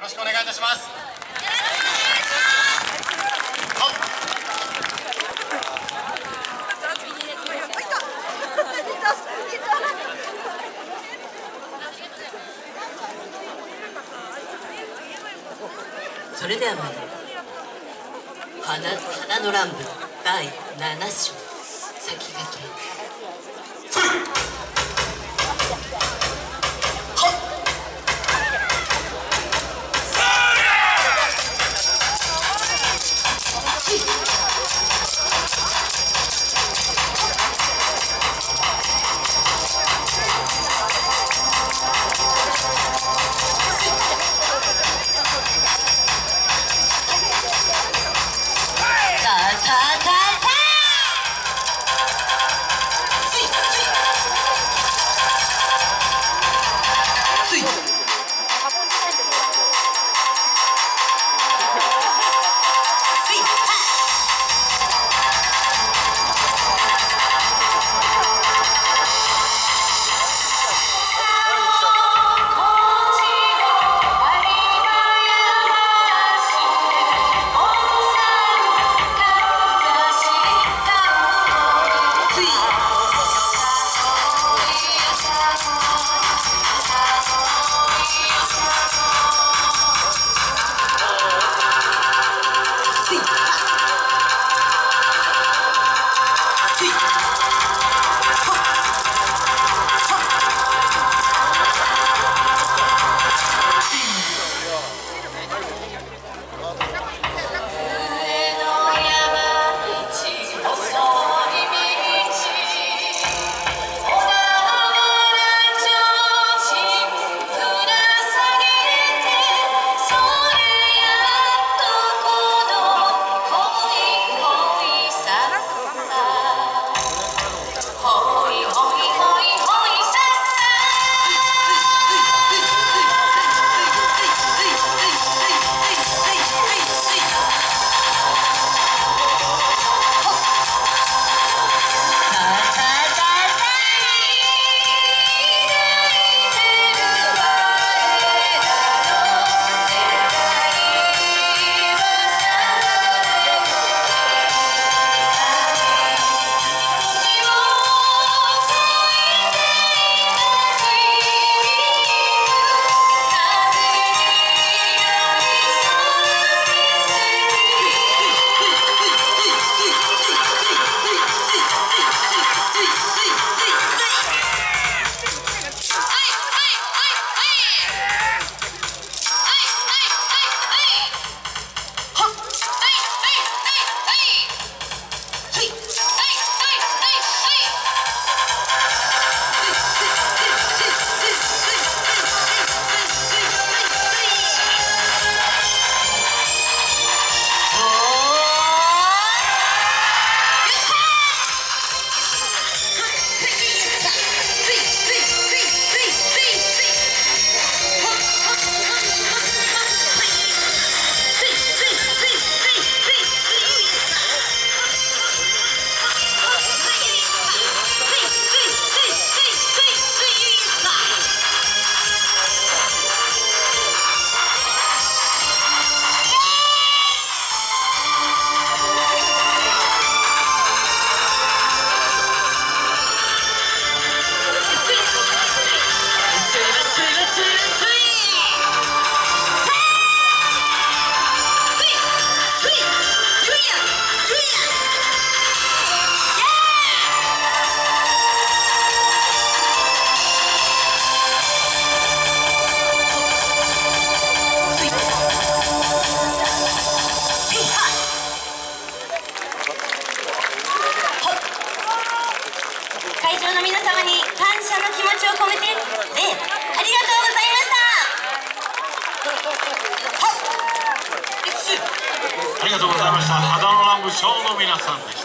よろしくお願いいたします。それでは参り花花の乱舞第7章。先駆け see. 感謝の気持ちを込めてねありがとうございました。ありがとうございました。肌の乱舞ショーの皆さんでした。